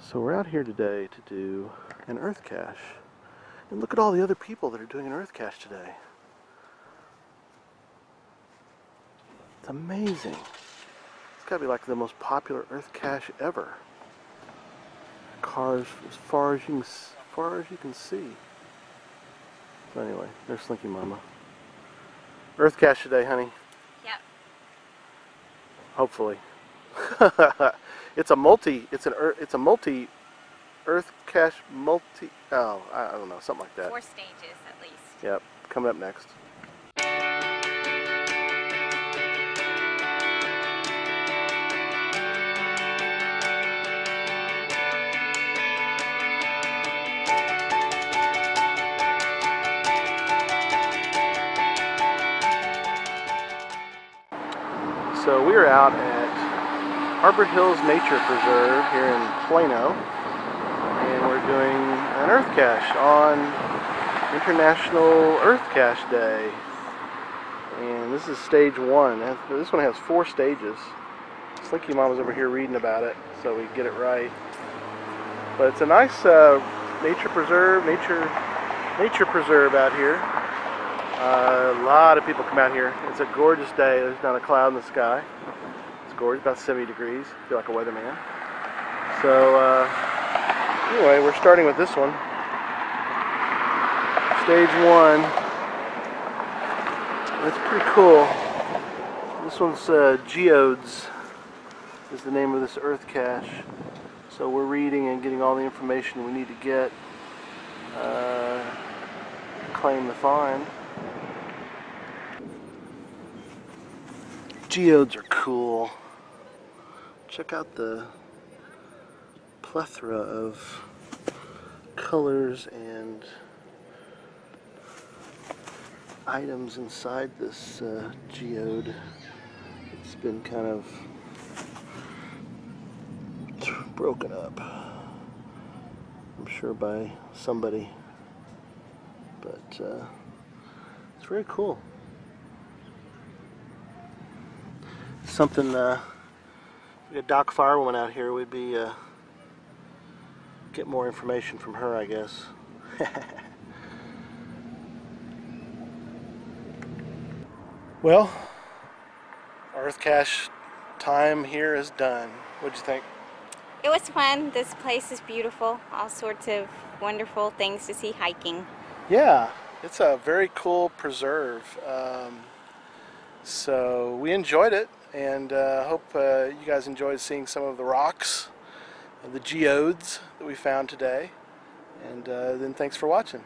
So we're out here today to do an earth cache. And look at all the other people that are doing an earth cache today. It's amazing. It's got to be like the most popular earth cache ever. Cars as far as you can, as far as you can see. So anyway, there's Slinky Mama. Earth cache today, honey. Yep. Hopefully. it's a multi. It's an. Earth, It's a multi. Earth cache multi. Oh, I don't know, something like that. Four stages at least. Yep. Coming up next. So we are out at Arbor Hills Nature Preserve here in Plano, and we're doing an Earth Cache on International Earth Cache Day. And this is stage one. This one has four stages. Slinky Mom was over here reading about it, so we get it right. But it's a nice uh, nature preserve, nature nature preserve out here. Uh, a lot of people come out here. It's a gorgeous day. There's not a cloud in the sky. Gorgeous, about 70 degrees. I feel like a weatherman. So uh, anyway, we're starting with this one. Stage one. It's pretty cool. This one's uh, Geodes is the name of this earth cache. So we're reading and getting all the information we need to get uh, claim the find. Geodes are cool. Check out the plethora of colors and items inside this uh, geode. It's been kind of broken up. I'm sure by somebody, but uh, it's very cool. Something, uh, a Doc Firewoman out here we'd be uh, get more information from her, I guess. well, Earth Cache time here is done. What'd you think? It was fun. This place is beautiful. All sorts of wonderful things to see hiking. Yeah, it's a very cool preserve. Um, so we enjoyed it, and uh, hope uh, you guys enjoyed seeing some of the rocks, the geodes that we found today. And uh, then thanks for watching.